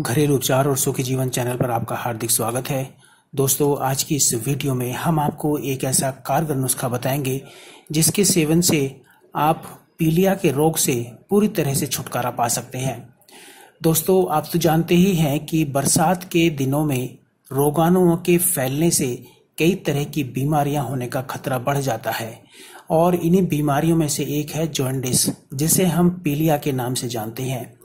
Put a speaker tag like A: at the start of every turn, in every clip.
A: घरेलू उपचार और सुखी जीवन चैनल पर आपका हार्दिक स्वागत है। दोस्तों, आज की इस वीडियो में हम आपको एक ऐसा कारगर नुस्खा बताएँगे, जिसके सेवन से आप पीलिया के रोग से पूरी तरह से छुटकारा पा सकते हैं। दोस्तों, आप तो जानते ही हैं कि बरसात के दिनों में रोगाणुओं के फैलने से कई तरह की बीमारियाँ होने का खतरा बढ़ जाता है, और इन्हीं बीमारियों में से एक है जॉन्डिस, जिसे हम पीलिया के नाम से जानते हैं।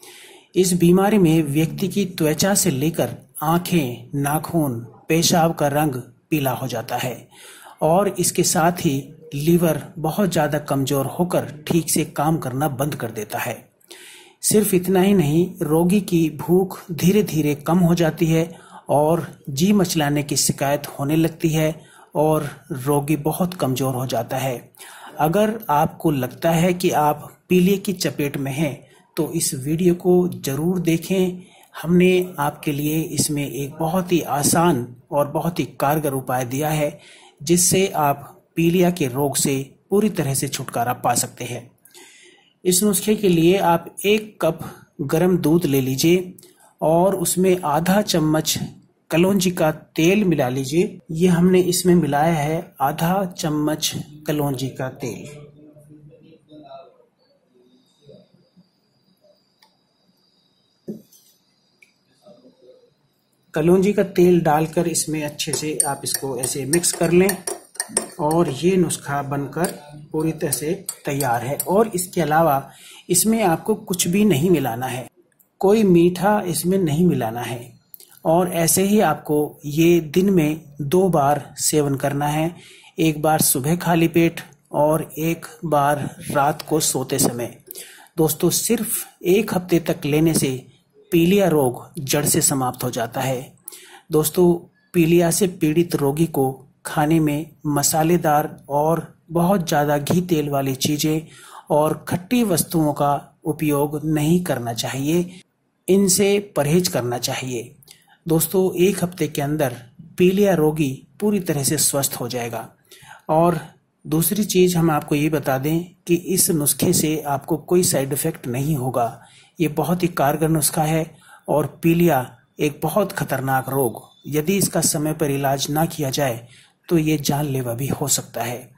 A: इस बीमारी में व्यक्ति की त्वचा से लेकर आँखें, नाखून, पेशाब का रंग पीला हो जाता है और इसके साथ ही लीवर बहुत ज़्यादा कमज़ोर होकर ठीक से काम करना बंद कर देता है। सिर्फ़ इतना ही नहीं, रोगी की भूख धीरे धीरे कम हो जाती है और जी मचलाने की शिकायत होने लगती है और रोगी बहुत कमज़ोर हो जाता है। अगर आपको लगता है कि आप पीले की चपेट में हैं तो इस वीडियो को ज़रूर देखें। हमने आपके लिए इसमें एक बहुत ही आसान और बहुत ही कारगर उपाय दिया है, जिससे आप पीलिया के रोग से पूरी तरह से छुटकारा पा सकते हैं। इस नुस्खे के लिए आप एक कप गर्म दूध ले लीजिए और उसमें आधा चम्मच कलौजी का तेल मिला लीजिए। ये हमने इसमें मिलाया है आधा चम्मच कलौंजी का तेल। कलौंजी का तेल डालकर इसमें अच्छे से आप इसको ऐसे मिक्स कर लें और ये नुस्खा बनकर पूरी तरह से तैयार है। और इसके अलावा इसमें आपको कुछ भी नहीं मिलाना है। कोई मीठा इसमें नहीं मिलाना है। और ऐसे ही आपको ये दिन में दो बार सेवन करना है। एक बार सुबह खाली पेट और एक बार रात को सोते समय। दोस्तों, सिर्फ़ एक हफ़्ते तक लेने से पीलिया रोग जड़ से समाप्त हो जाता है। दोस्तों, पीलिया से पीड़ित रोगी को खाने में मसालेदार और बहुत ज़्यादा घी तेल वाली चीज़ें और खट्टी वस्तुओं का उपयोग नहीं करना चाहिए। इनसे परहेज करना चाहिए। दोस्तों, एक हफ़्ते के अंदर पीलिया रोगी पूरी तरह से स्वस्थ हो जाएगा और दूसरी चीज़ हम आपको ये बता दें कि इस नुस्खे से आपको कोई साइड इफ़ेक्ट नहीं होगा। ये बहुत ही कारगर नुस्खा है और पीलिया एक बहुत खतरनाक रोग। यदि इसका समय पर इलाज ना किया जाए तो ये जानलेवा भी हो सकता है।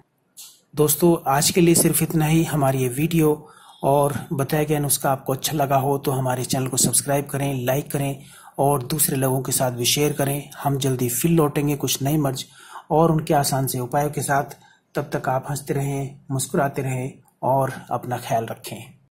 A: दोस्तों, आज के लिए सिर्फ़ इतना ही। हमारी ये वीडियो और बताया गया नुस्खा आपको अच्छा लगा हो तो हमारे चैनल को सब्सक्राइब करें, लाइक करें और दूसरे लोगों के साथ भी शेयर करें। हम जल्दी फिर लौटेंगे कुछ नए मर्ज और उनके आसान से उपायों के साथ। तब तक आप हँसते रहें मुस्कुराते रहें और अपना ख्याल रखें।